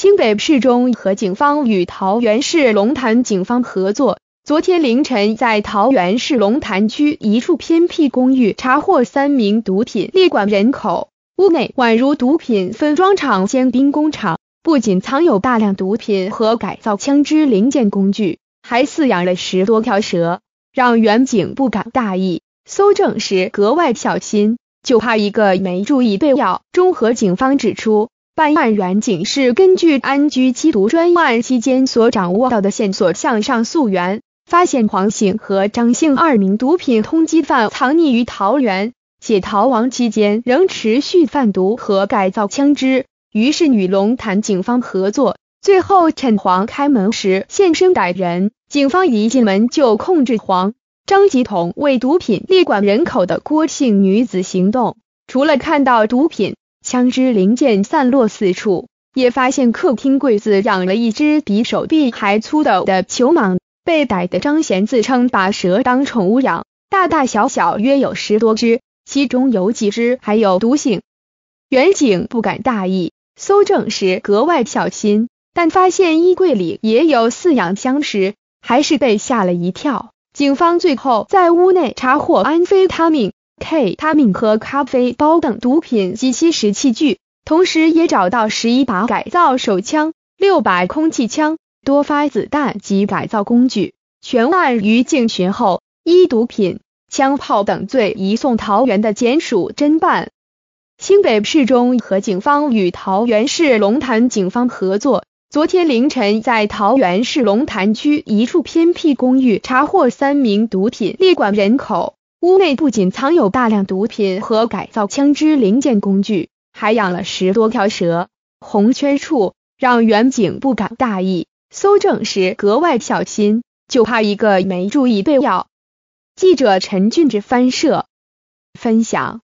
新北市中和警方与桃园市龙潭警方合作，昨天凌晨在桃园市龙潭区一处偏僻公寓查获三名毒品列管人口，屋内宛如毒品分装厂、兼兵工厂，不仅藏有大量毒品和改造枪支零件工具，还饲养了十多条蛇，让远警不敢大意，搜证时格外小心。就怕一个没注意被咬。中和警方指出，办案员警是根据安居缉毒专案期间所掌握到的线索向上溯源，发现黄姓和张姓二名毒品通缉犯藏匿于桃园，且逃亡期间仍持续贩毒和改造枪支，于是与龙潭警方合作，最后趁黄开门时现身逮人。警方一进门就控制黄。张吉同为毒品列管人口的郭姓女子行动，除了看到毒品、枪支零件散落四处，也发现客厅柜子养了一只比手臂还粗的的球蟒。被逮的张贤自称把蛇当宠物养，大大小小约有十多只，其中有几只还有毒性。远警不敢大意，搜证时格外小心，但发现衣柜里也有饲养箱时，还是被吓了一跳。警方最后在屋内查获安非他命、K 他敏和咖啡包等毒品及吸食器具，同时也找到十一把改造手枪、六把空气枪、多发子弹及改造工具。全案于警询后，依毒品、枪炮等罪移送桃园的检署侦办。新北市中和警方与桃园市龙潭警方合作。昨天凌晨，在桃园市龙潭区一处偏僻公寓查获三名毒品列管人口，屋内不仅藏有大量毒品和改造枪支零件工具，还养了十多条蛇。红圈处让远警不敢大意，搜证时格外小心，就怕一个没注意被咬。记者陈俊之翻摄分享。